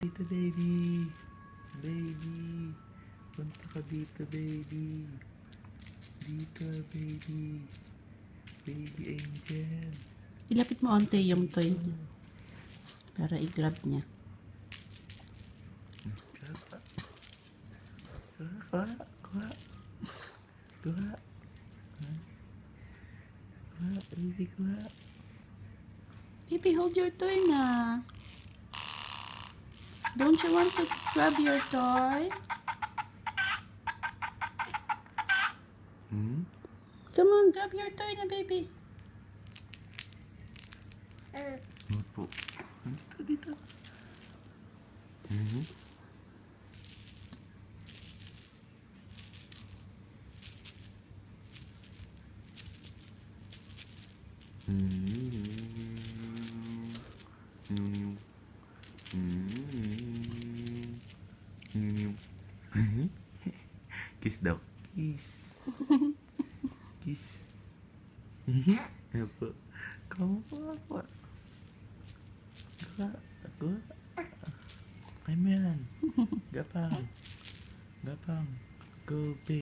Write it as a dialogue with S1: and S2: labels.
S1: Dito, baby. Baby. Punta ka dito, baby. Dito, baby. Baby angel.
S2: Ilapit mo onte yung toy niya. Para i-grab niya.
S1: Kuha. Kuha, kuha. Kuha. Baby, kuha.
S2: Baby, hold your toy na. Don't you want to grab your toy?
S1: Hmm?
S2: Come on, grab your toy na, baby.
S1: Opo. Dito, dito. Mhm. Mm. Mm. Mm. Mm. Kiss daw. Kiss. Kiss. Apa? Kamu apa? Gak, gua. Ayan. Gapang. Gapang. Go big.